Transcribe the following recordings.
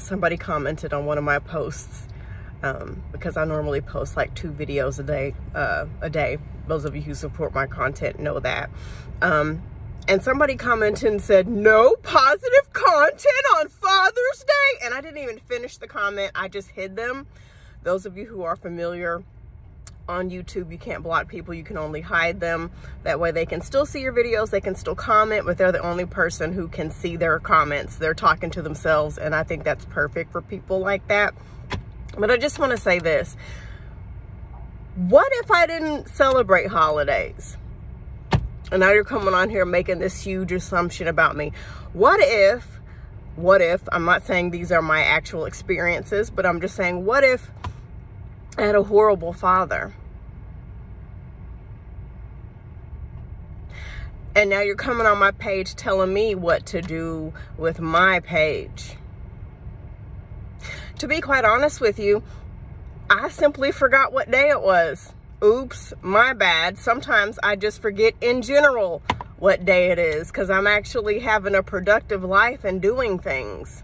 somebody commented on one of my posts um, because I normally post like two videos a day, uh, a day. Those of you who support my content know that. Um, and somebody commented and said, no positive content on Father's Day. And I didn't even finish the comment. I just hid them. Those of you who are familiar on YouTube, you can't block people. You can only hide them. That way they can still see your videos. They can still comment, but they're the only person who can see their comments. They're talking to themselves. And I think that's perfect for people like that. But I just want to say this. What if I didn't celebrate holidays? And now you're coming on here making this huge assumption about me. What if, what if, I'm not saying these are my actual experiences, but I'm just saying, what if I had a horrible father? And now you're coming on my page telling me what to do with my page. To be quite honest with you, I simply forgot what day it was. Oops, my bad. Sometimes I just forget in general what day it is because I'm actually having a productive life and doing things.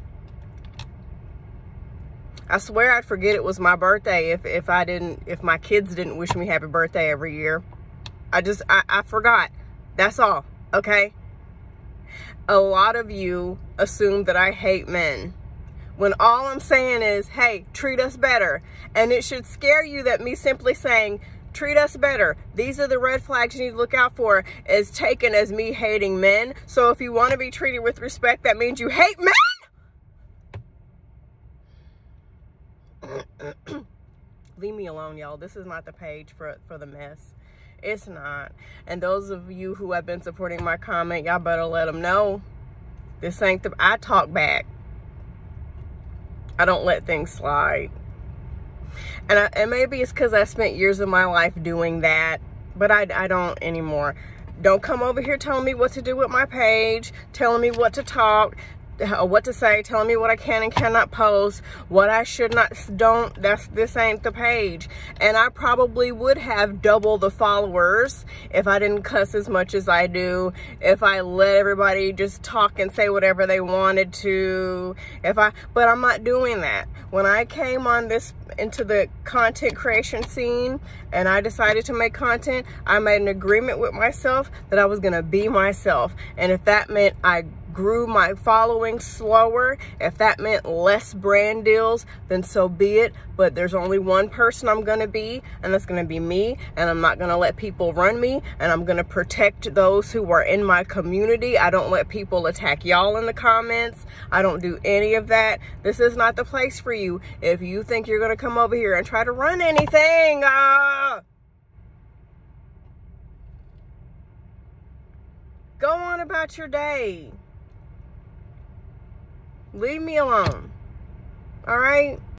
I swear I'd forget it was my birthday if, if I didn't, if my kids didn't wish me happy birthday every year. I just, I, I forgot. That's all, okay? A lot of you assume that I hate men when all I'm saying is, hey, treat us better. And it should scare you that me simply saying, treat us better. These are the red flags you need to look out for is taken as me hating men. So if you want to be treated with respect, that means you hate men. Leave me alone, y'all. This is not the page for, for the mess. It's not. And those of you who have been supporting my comment, y'all better let them know. This ain't the, I talk back. I don't let things slide. And, I, and maybe it's because I spent years of my life doing that, but I, I don't anymore. Don't come over here telling me what to do with my page, telling me what to talk, what to say, telling me what I can and cannot post, what I should not, don't, that's, this ain't the page. And I probably would have double the followers if I didn't cuss as much as I do, if I let everybody just talk and say whatever they wanted to, if I, but I'm not doing that. When I came on this, into the content creation scene and I decided to make content, I made an agreement with myself that I was gonna be myself. And if that meant I grew my following slower, if that meant less brand deals, then so be it. But there's only one person I'm going to be, and that's going to be me. And I'm not going to let people run me. And I'm going to protect those who are in my community. I don't let people attack y'all in the comments. I don't do any of that. This is not the place for you. If you think you're going to come over here and try to run anything, uh, go on about your day. Leave me alone. All right?